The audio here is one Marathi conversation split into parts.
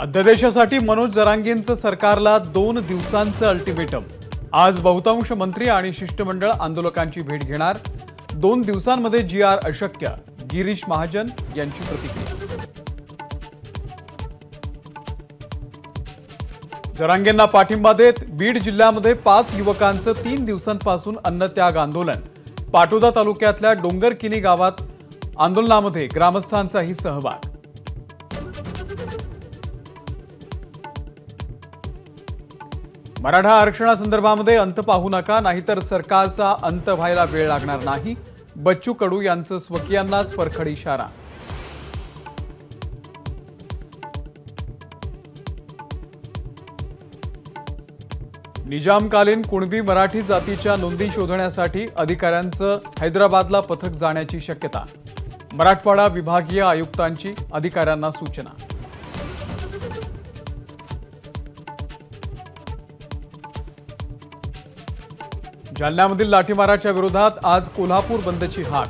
अध्यादेशासाठी मनोज जरांगेंचं सरकारला दोन दिवसांचं अल्टिमेटम आज बहुतांश मंत्री आणि शिष्टमंडळ आंदोलकांची भेट घेणार. दोन दिवसांमध्ये जी आर अशक्य गिरीश महाजन यांची प्रतिक्रिया. जरांगेंना पाठिंबा देत बीड जिल्ह्यामध्ये पाच युवकांचं तीन दिवसांपासून अन्नत्याग आंदोलन. पाटोदा तालुक्यातल्या डोंगरकिनी गावात आंदोलनामध्ये ग्रामस्थांचाही सहभाग. मराठा आरक्षणासंदर्भामध्ये अंत पाहू नका नाहीतर सरकारचा अंत व्हायला वेळ लागणार नाही. बच्चू कडू यांचं स्वकीयांनाच परखड इशारा. निजामकालीन कुणबी मराठी जातीच्या नोंदी शोधण्यासाठी अधिकाऱ्यांचं हैदराबादला पथक जाण्याची शक्यता. मराठवाडा विभागीय आयुक्तांची अधिकाऱ्यांना सूचना. जालन्यामधील लाठीमाराच्या विरोधात आज कोल्हापूर बंदची हाक.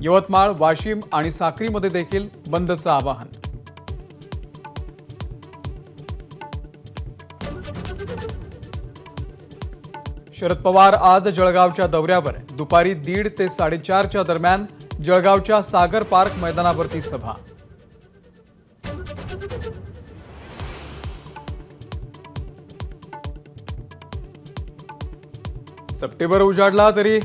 यवतमाळ वाशिम आणि साक्रीमध्ये देखील बंदचं आवाहन. शरद पवार आज जळगावच्या दौऱ्यावर. दुपारी दीड ते साडेचारच्या दरम्यान जळगावच्या सागर पार्क मैदानावरती सभा. सप्टेंबर उजाडला तरी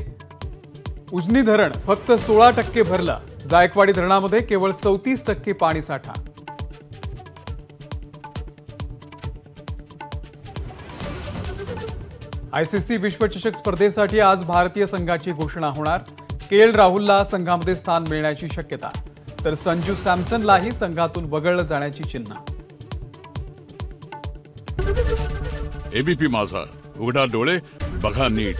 उजनी धरण फक्त सोळा टक्के भरलं. जायकवाडी धरणामध्ये केवळ चौतीस टक्के पाणी साठा. आयसीसी विश्वचषक स्पर्धेसाठी आज भारतीय संघाची घोषणा होणार. के एल राहुलला संघामध्ये स्थान मिळण्याची शक्यता. तर संजू सॅमसनलाही संघातून वगळलं जाण्याची चिन्ह. एबीपी माझा. उघडा डोळे बघा नीट.